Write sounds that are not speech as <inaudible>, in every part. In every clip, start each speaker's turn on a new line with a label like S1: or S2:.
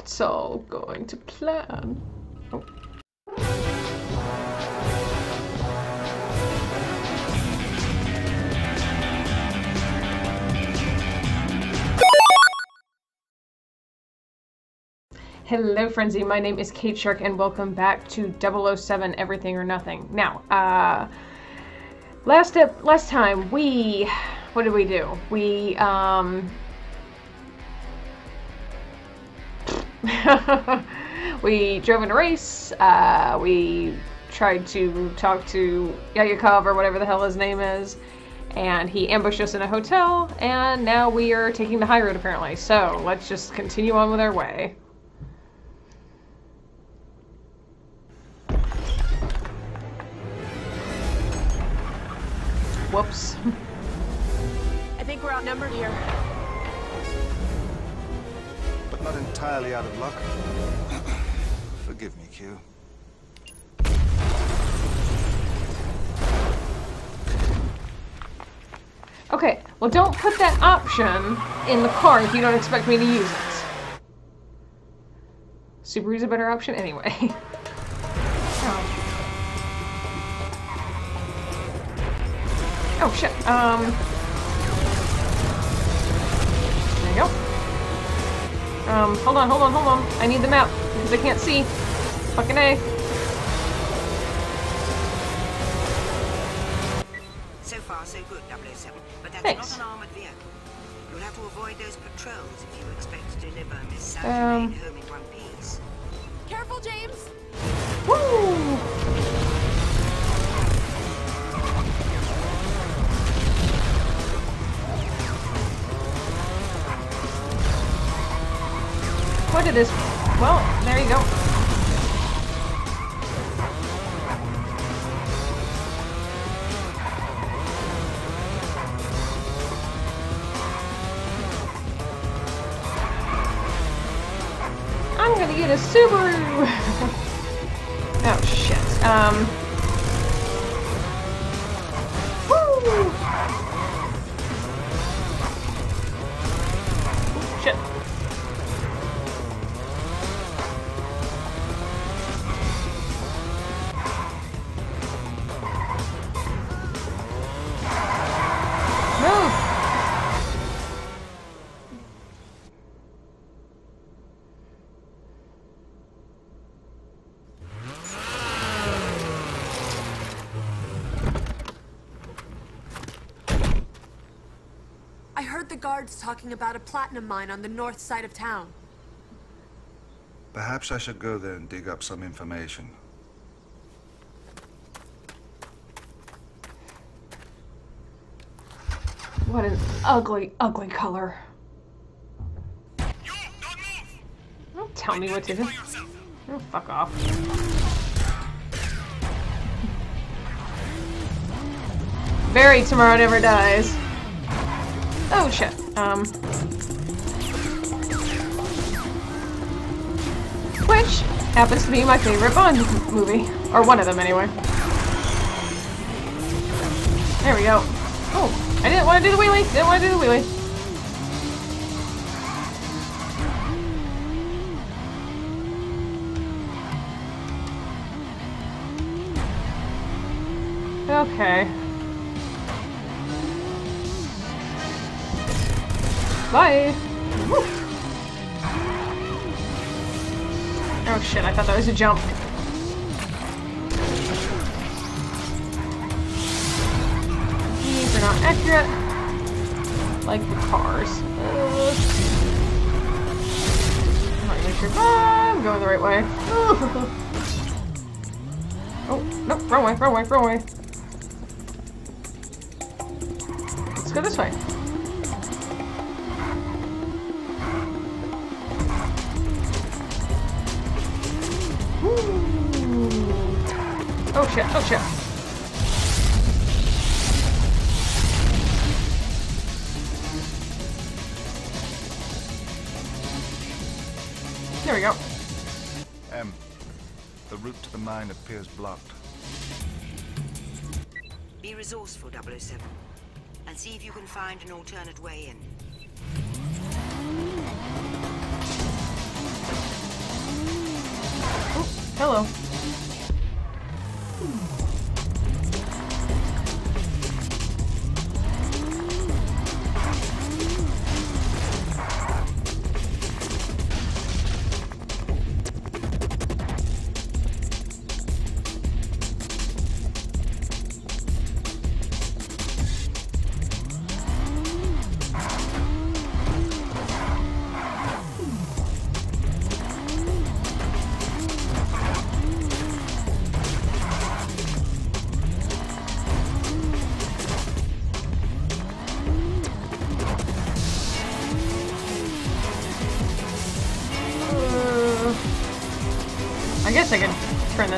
S1: It's all going to plan. Oh. Hello, Frenzy. My name is Kate Shark, and welcome back to 007 Everything or Nothing. Now, uh, last last time we, what did we do? We um, <laughs> we drove in a race. Uh, we tried to talk to Yayakov or whatever the hell his name is, and he ambushed us in a hotel. And now we are taking the high road apparently. So let's just continue on with our way.
S2: Entirely out of luck. <clears throat> Forgive me, Q.
S1: Okay, well don't put that option in the car if you don't expect me to use it. Subaru's a better option anyway. oh. <laughs> oh shit, um... Um, hold on, hold on, hold on. I need the map, because I can't see. Fucking A.
S3: So far, so good, 007. But that's
S1: Thanks.
S3: not an armored vehicle. You'll have to avoid those patrols if you expect to deliver Miss Saint
S1: Um.
S3: home in one piece.
S4: Careful, James!
S1: Woo! What did this? Well, there you go. I'm gonna get a Subaru! <laughs> oh shit. Um.
S4: Guards talking about a platinum mine on the north side of town.
S2: Perhaps I should go there and dig up some information.
S1: What an ugly, ugly color. Don't tell me what to do. Oh, fuck off. Buried tomorrow never dies. Oh shit. Um. Which happens to be my favorite Bond movie. Or one of them anyway. There we go. Oh, I didn't want to do the wheelie. Didn't want to do the wheelie. Okay. Bye. Woo. Oh shit, I thought that was a jump. These are not accurate. Like the cars. Uh, I'm not even sure if I'm going the right way. <laughs> Oh, no, wrong way, wrong way, wrong way. Let's go this way. Oh shit, oh shit. There we go.
S2: M. The route to the mine appears blocked.
S3: Be resourceful, 007. And see if you can find an alternate way in.
S1: Oh, hello.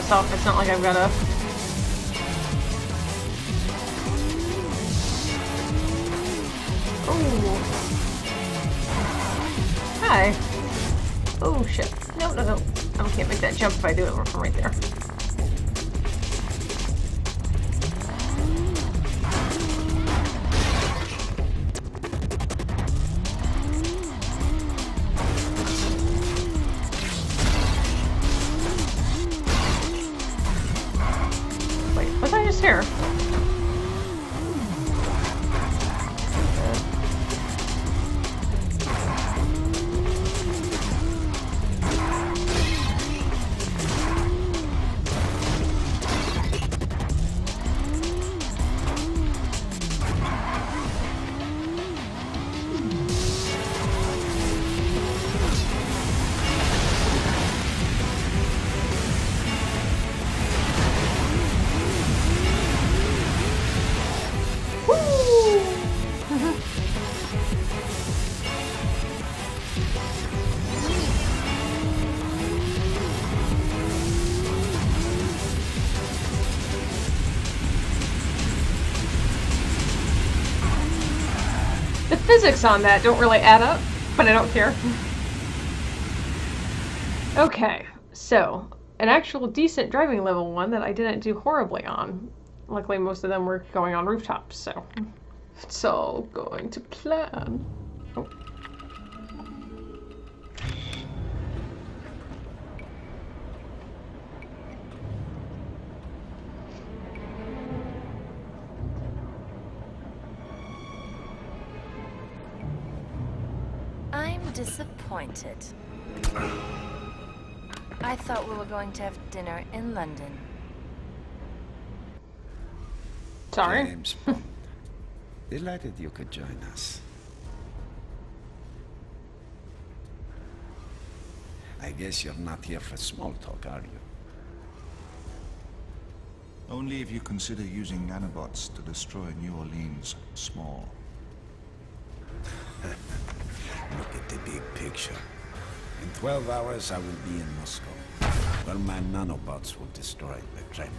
S1: This off. It's not like I've got a. Oh. Hi. Oh shit. No, no, no. I can't make that jump if I do it from right there. Physics on that don't really add up, but I don't care. Okay, so an actual decent driving level one that I didn't do horribly on. Luckily, most of them were going on rooftops, so it's all going to plan. Oh.
S5: Disappointed. I thought we were going to have dinner in London.
S1: Sorry.
S6: James Bond. <laughs> Delighted you could join us. I guess you're not here for small talk, are you?
S2: Only if you consider using nanobots to destroy New Orleans small. <laughs>
S6: Look at the big picture. In 12 hours, I will be in Moscow, where my nanobots will destroy the Kremlin.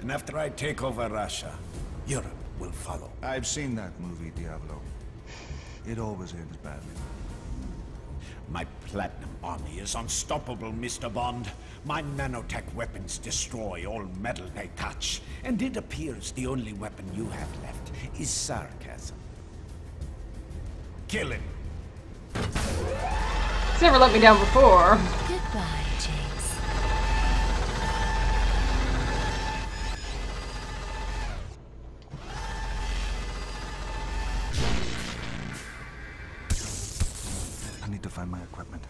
S6: And after I take over Russia, Europe will follow.
S2: I've seen that movie, Diavolo. It always ends badly.
S6: My platinum army is unstoppable, Mr. Bond. My nanotech weapons destroy all metal they touch. And it appears the only weapon you have left is sarcasm. Kill him.
S1: It's never let me down before.
S5: Goodbye, James.
S2: I need to find my equipment.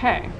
S2: Okay.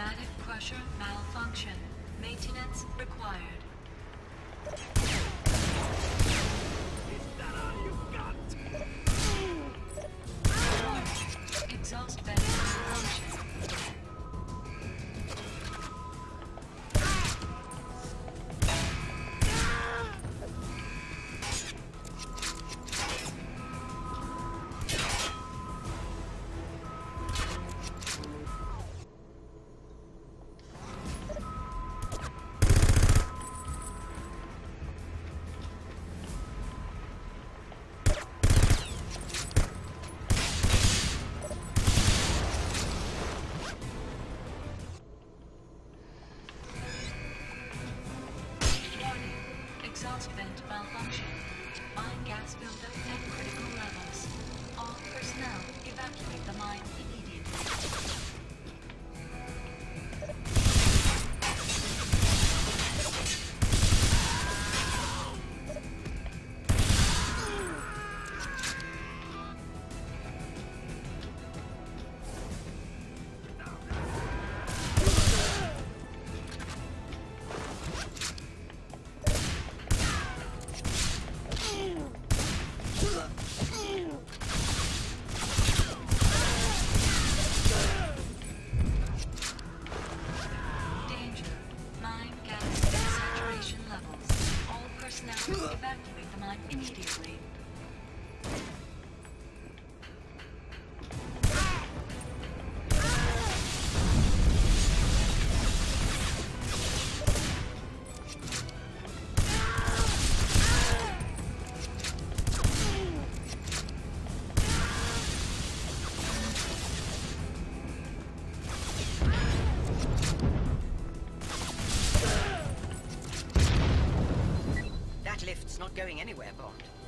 S5: Pneumatic crusher malfunction. Maintenance required. Evacuate the mine immediately.
S3: Not going anywhere, Bond.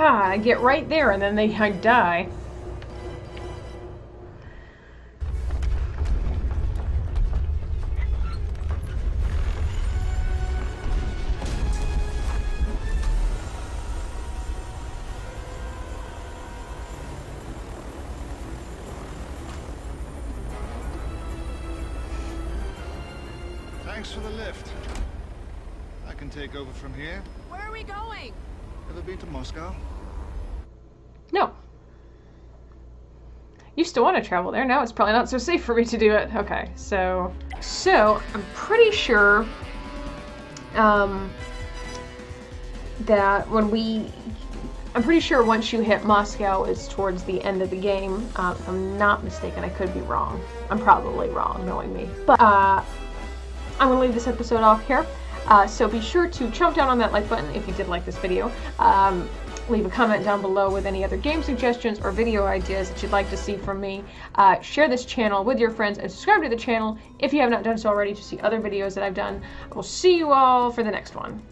S1: God, I get right there and then they I die.
S2: Thanks for the lift. I can take over from here.
S4: Where are we going?
S2: Ever been to Moscow?
S1: No. Used to want to travel there. Now it's probably not so safe for me to do it. Okay, so so I'm pretty sure um, that when we, I'm pretty sure once you hit Moscow it's towards the end of the game. Uh, if I'm not mistaken, I could be wrong. I'm probably wrong, knowing me. But uh, I'm to leave this episode off here. Uh, so be sure to chomp down on that like button if you did like this video. Um, leave a comment down below with any other game suggestions or video ideas that you'd like to see from me. Uh, share this channel with your friends and subscribe to the channel if you have not done so already to see other videos that I've done. I will see you all for the next one.